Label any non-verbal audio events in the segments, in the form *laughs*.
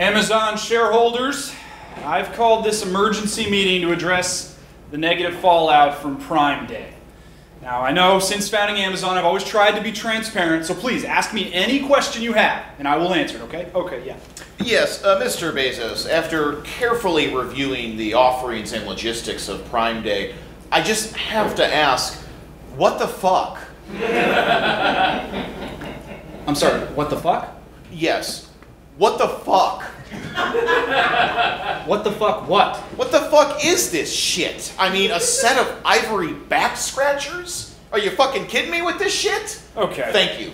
Amazon shareholders, I've called this emergency meeting to address the negative fallout from Prime Day. Now, I know since founding Amazon, I've always tried to be transparent, so please ask me any question you have, and I will answer it, okay? Okay, yeah. Yes, uh, Mr. Bezos, after carefully reviewing the offerings and logistics of Prime Day, I just have to ask, what the fuck? *laughs* I'm sorry, what the fuck? Yes, what the fuck? What the fuck what? What the fuck is this shit? I mean, a set of ivory back scratchers? Are you fucking kidding me with this shit? Okay. Thank you.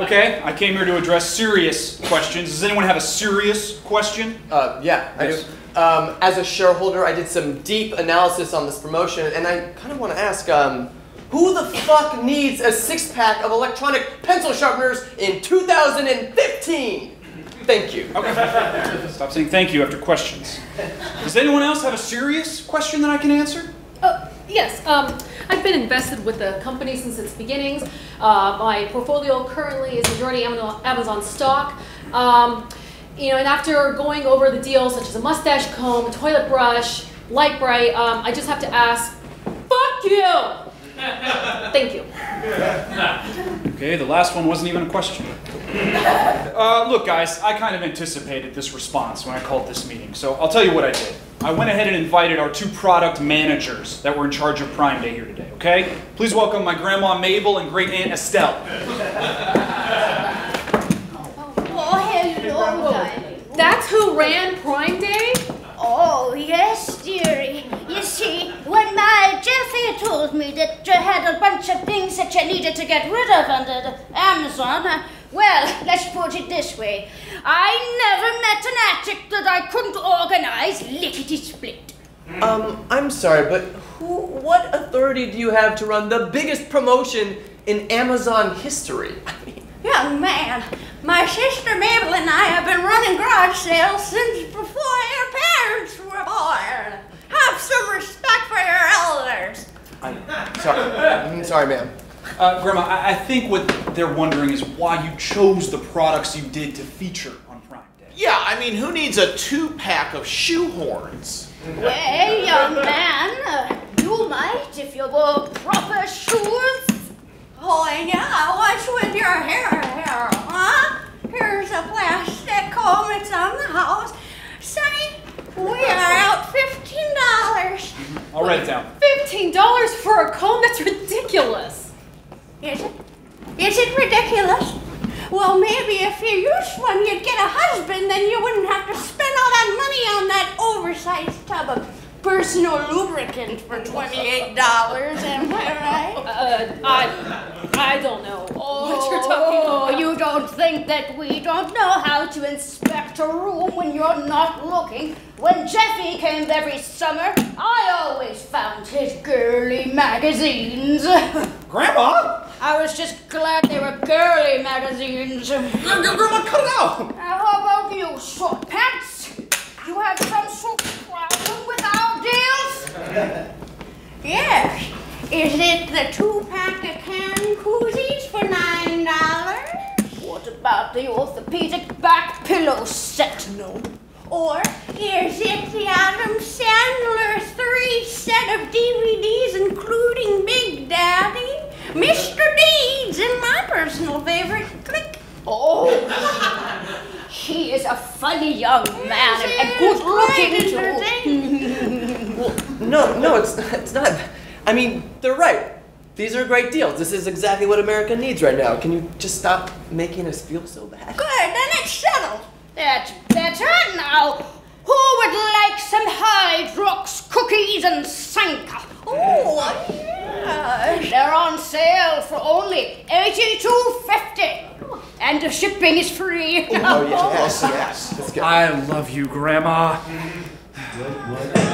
Okay, I came here to address serious questions. Does anyone have a serious question? Uh, yeah, I do. Um, as a shareholder, I did some deep analysis on this promotion, and I kind of want to ask, um, who the fuck needs a six-pack of electronic pencil sharpeners in 2015? Thank you. Okay. Stop saying thank you after questions. Does anyone else have a serious question that I can answer? Oh, yes. Um, I've been invested with the company since its beginnings. Uh, my portfolio currently is majority Amazon, Amazon stock. Um, you know, and after going over the deals such as a mustache comb, toilet brush, Lite-Brite, um, I just have to ask, fuck you! Thank you. Okay, the last one wasn't even a question. *laughs* Uh, look, guys, I kind of anticipated this response when I called this meeting, so I'll tell you what I did. I went ahead and invited our two product managers that were in charge of Prime Day here today, okay? Please welcome my grandma Mabel and great aunt Estelle. Oh, hello, darling. That's who ran Prime Day? Oh, yes, dearie. Told me that you had a bunch of things that you needed to get rid of under the Amazon, well, let's put it this way. I never met an attic that I couldn't organize lickety-split. Um, I'm sorry, but who, what authority do you have to run the biggest promotion in Amazon history? I *laughs* mean, Young man, my sister Mabel and I have been running garage sales since before your parents were born. Have some respect for your elders. I'm sorry. I'm sorry, ma'am. Uh, grandma, I-, I think what they're wondering is why you chose the products you did to feature on Prime Day. Yeah, I mean, who needs a two pack of shoehorns? Well, young man, uh, you might if you wore proper shoes. Oh, yeah, what's with your hair here, huh? Here's a plastic comb, it's on the house. Sonny, we are out $15. I'll write it down. $15 for a comb? That's ridiculous. Is it? Is it ridiculous? Well, maybe if you used one, you'd get a husband, then you wouldn't have to spend all that money on that oversized tub of personal lubricant for $28, am I right? Uh, I, I don't know what you're talking Oh, about. you don't think that we don't know how to inspect a room when you're not looking? When Jeffy came every summer, I always found his girly magazines. *laughs* Grandma? I was just glad they were girly magazines. Grandma, cut it out! Now, how about you, short pants? You have some sort of problem with our deals? *laughs* yes. Is it the two-pack of can koozies for? What about the orthopedic back pillow set? No. Or is it the Adam Sandler three set of DVDs including Big Daddy, Mr. Deeds, and my personal favorite, Click? Oh, he is a funny young man and, and good looking too. No, no, it's it's not. I mean, they're right. These are great deals. This is exactly what America needs right now. Can you just stop making us feel so bad? Good, then it's settled. That's better now. Who would like some Hydrox cookies and Sanka? Oh, yeah. They're on sale for only eighty-two fifty, and the shipping is free. Oh yes, yes. Let's. I love you, Grandma. What?